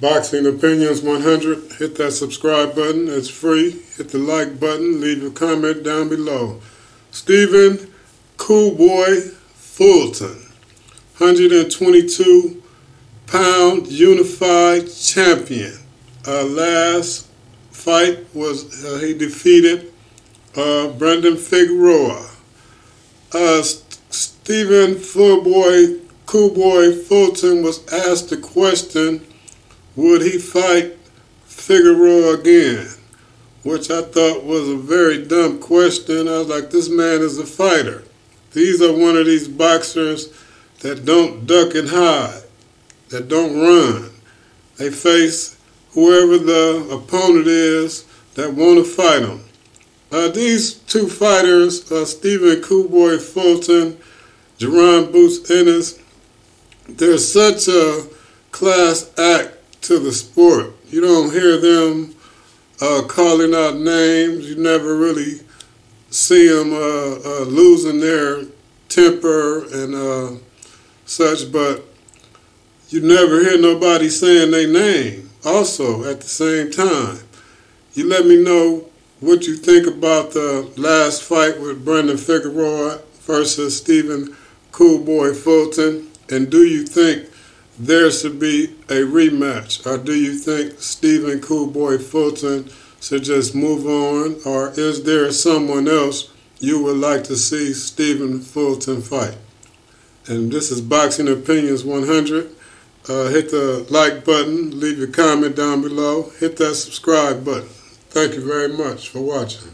Boxing Opinions 100. Hit that subscribe button. It's free. Hit the like button. Leave a comment down below. Stephen Cool Boy Fulton, 122 pound unified champion. Uh, last fight was uh, he defeated uh, Brandon Figueroa. Uh, Stephen Fullboy Cool Boy Fulton was asked the question would he fight Figueroa again? Which I thought was a very dumb question. I was like, this man is a fighter. These are one of these boxers that don't duck and hide, that don't run. They face whoever the opponent is that want to fight them. Uh, these two fighters, uh, Stephen Coolboy Fulton, Jaron Boots Ennis, they're such a class act to the sport. You don't hear them uh, calling out names. You never really see them uh, uh, losing their temper and uh, such, but you never hear nobody saying their name also at the same time. You let me know what you think about the last fight with Brandon Figueroa versus Stephen Coolboy Fulton, and do you think there should be a rematch? Or do you think Stephen Coolboy Fulton should just move on? Or is there someone else you would like to see Stephen Fulton fight? And this is Boxing Opinions 100. Uh, hit the like button, leave your comment down below, hit that subscribe button. Thank you very much for watching.